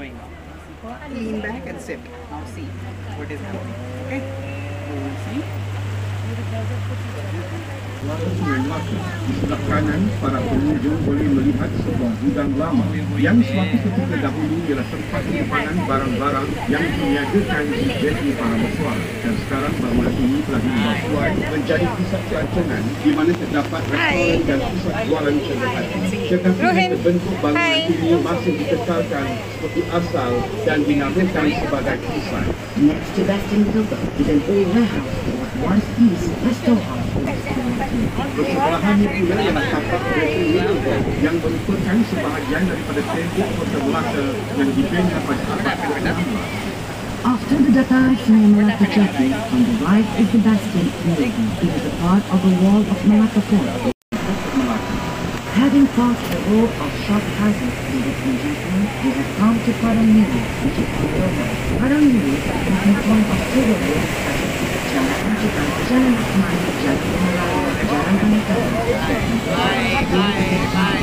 Going up. Lean back and sit. Now see what is happening. Okay? Sebelah kanan, para pengunjung boleh melihat sebuah gudang lama yang suatu ketika dahulu ialah tempat penyimpanan barang-barang yang diniagakan di jeti para mesua. Dan sekarang bangunan ini telah diubah tuan menjadi pusat pelancongan di mana terdapat restoran dan pusat jualan sederhana. Tetapi bentuk bangunan ini masih dikekalkan seperti asal dan dinamakan sebagai pusat. Next to Bastion Villa is an old warehouse pula tapak yang merupakan sebahagian daripada yang dibina pada abad ke-16. After the Dataran Sungai Malacca on the right is the Bastion Villa. It is a part of the wall of Malacca Fort. Having crossed the road of short houses, ladies and gentlemen, we have come to Paranuri, which is on the right. Paranuri is in front of several Jalan Bye, bye, bye.